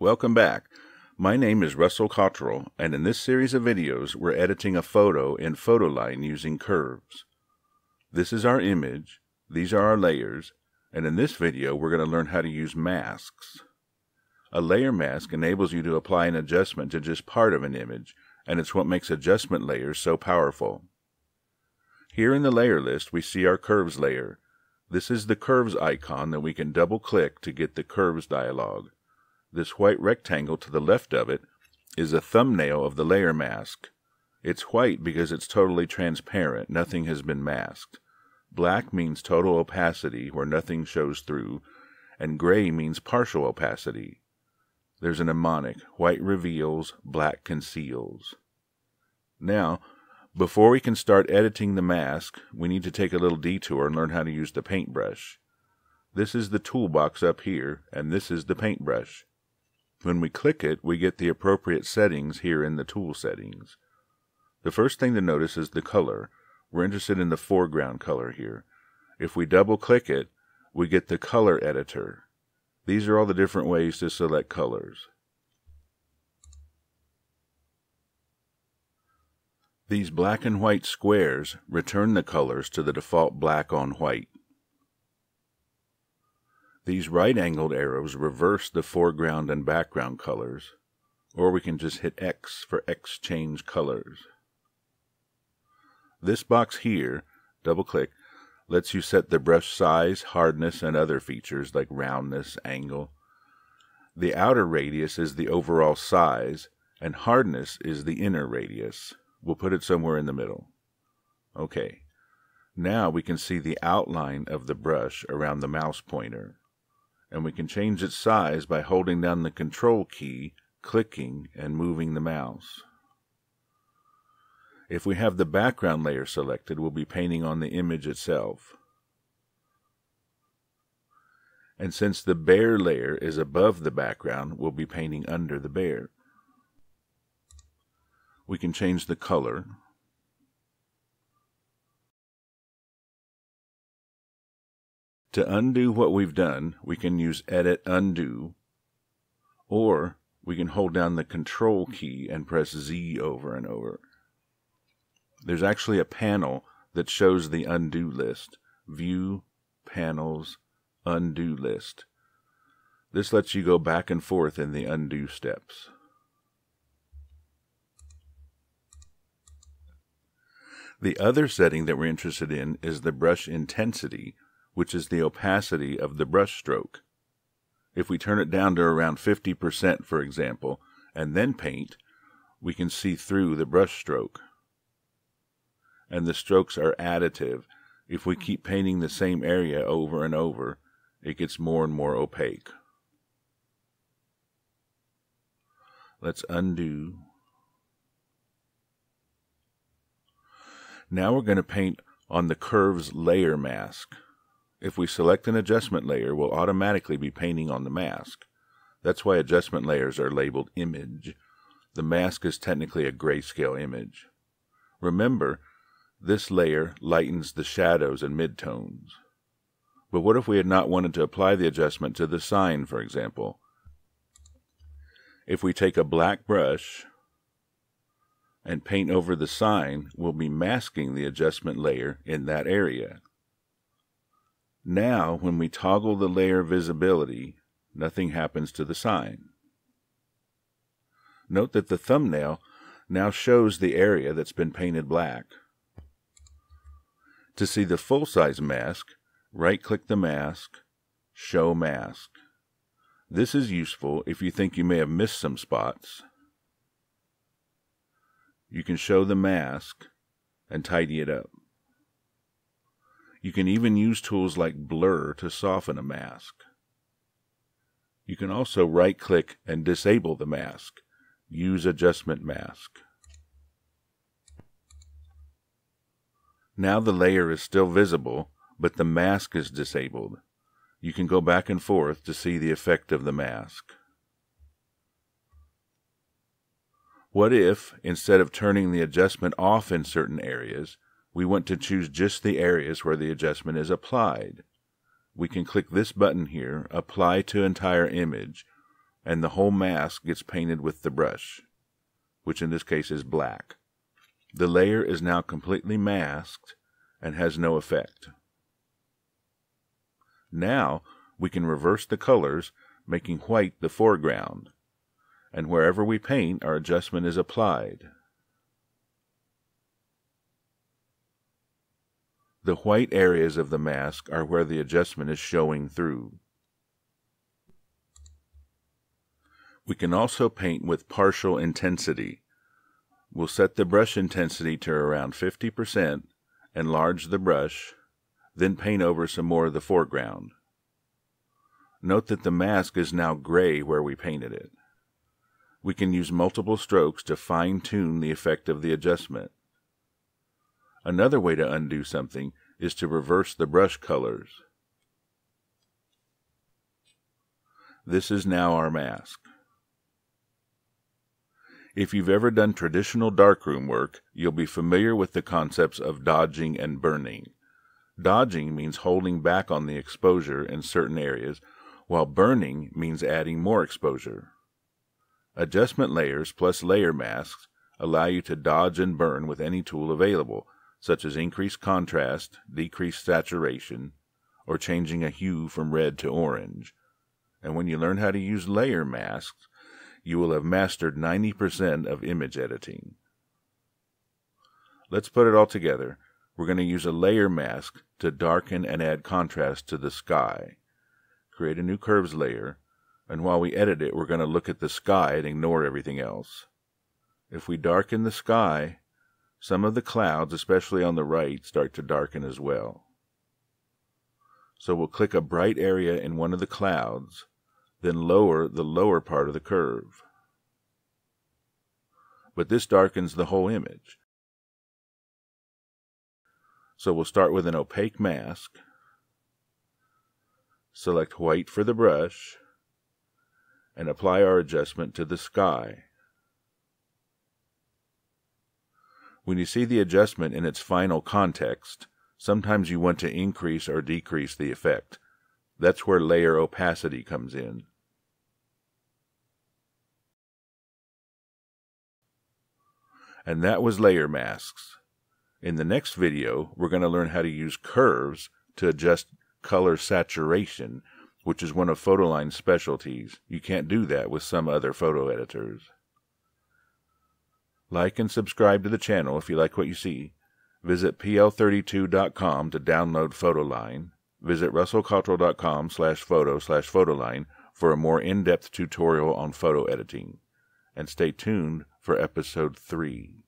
Welcome back. My name is Russell Cottrell, and in this series of videos, we're editing a photo in PhotoLine using curves. This is our image, these are our layers, and in this video, we're going to learn how to use masks. A layer mask enables you to apply an adjustment to just part of an image, and it's what makes adjustment layers so powerful. Here in the layer list, we see our curves layer. This is the curves icon that we can double click to get the curves dialog. This white rectangle to the left of it is a thumbnail of the layer mask. It's white because it's totally transparent, nothing has been masked. Black means total opacity, where nothing shows through, and gray means partial opacity. There's a mnemonic, white reveals, black conceals. Now, before we can start editing the mask, we need to take a little detour and learn how to use the paintbrush. This is the toolbox up here, and this is the paintbrush. When we click it, we get the appropriate settings here in the tool settings. The first thing to notice is the color. We're interested in the foreground color here. If we double click it, we get the color editor. These are all the different ways to select colors. These black and white squares return the colors to the default black on white. These right-angled arrows reverse the foreground and background colors, or we can just hit X for X change colors. This box here, double click, lets you set the brush size, hardness, and other features like roundness, angle. The outer radius is the overall size, and hardness is the inner radius. We'll put it somewhere in the middle. Okay. Now we can see the outline of the brush around the mouse pointer and we can change its size by holding down the control key, clicking, and moving the mouse. If we have the background layer selected, we'll be painting on the image itself. And since the bear layer is above the background, we'll be painting under the bear. We can change the color, To undo what we've done, we can use Edit Undo, or we can hold down the Control key and press Z over and over. There's actually a panel that shows the undo list. View, Panels, Undo List. This lets you go back and forth in the undo steps. The other setting that we're interested in is the brush intensity, which is the opacity of the brush stroke. If we turn it down to around 50%, for example, and then paint, we can see through the brush stroke. And the strokes are additive. If we keep painting the same area over and over, it gets more and more opaque. Let's undo. Now we're going to paint on the curves layer mask. If we select an adjustment layer, we'll automatically be painting on the mask. That's why adjustment layers are labeled image. The mask is technically a grayscale image. Remember, this layer lightens the shadows and midtones. But what if we had not wanted to apply the adjustment to the sign, for example? If we take a black brush and paint over the sign, we'll be masking the adjustment layer in that area. Now, when we toggle the layer visibility, nothing happens to the sign. Note that the thumbnail now shows the area that's been painted black. To see the full-size mask, right-click the mask, Show Mask. This is useful if you think you may have missed some spots. You can show the mask and tidy it up. You can even use tools like Blur to soften a mask. You can also right-click and disable the mask. Use Adjustment Mask. Now the layer is still visible, but the mask is disabled. You can go back and forth to see the effect of the mask. What if, instead of turning the adjustment off in certain areas, we want to choose just the areas where the adjustment is applied. We can click this button here, Apply to Entire Image, and the whole mask gets painted with the brush, which in this case is black. The layer is now completely masked and has no effect. Now we can reverse the colors, making white the foreground, and wherever we paint our adjustment is applied. The white areas of the mask are where the adjustment is showing through. We can also paint with partial intensity. We'll set the brush intensity to around 50%, enlarge the brush, then paint over some more of the foreground. Note that the mask is now gray where we painted it. We can use multiple strokes to fine-tune the effect of the adjustment. Another way to undo something is to reverse the brush colors. This is now our mask. If you've ever done traditional darkroom work, you'll be familiar with the concepts of dodging and burning. Dodging means holding back on the exposure in certain areas, while burning means adding more exposure. Adjustment layers plus layer masks allow you to dodge and burn with any tool available, such as increased contrast, decreased saturation, or changing a hue from red to orange. And when you learn how to use layer masks, you will have mastered 90% of image editing. Let's put it all together. We're going to use a layer mask to darken and add contrast to the sky. Create a new curves layer, and while we edit it, we're going to look at the sky and ignore everything else. If we darken the sky, some of the clouds, especially on the right, start to darken as well. So we'll click a bright area in one of the clouds then lower the lower part of the curve. But this darkens the whole image. So we'll start with an opaque mask. Select white for the brush and apply our adjustment to the sky. When you see the adjustment in its final context, sometimes you want to increase or decrease the effect. That's where layer opacity comes in. And that was layer masks. In the next video, we're going to learn how to use curves to adjust color saturation, which is one of Photoline's specialties. You can't do that with some other photo editors. Like and subscribe to the channel if you like what you see. Visit pl32.com to download Photoline Visit russellcottrell.com slash photo slash photoline for a more in-depth tutorial on photo editing. And stay tuned for episode 3.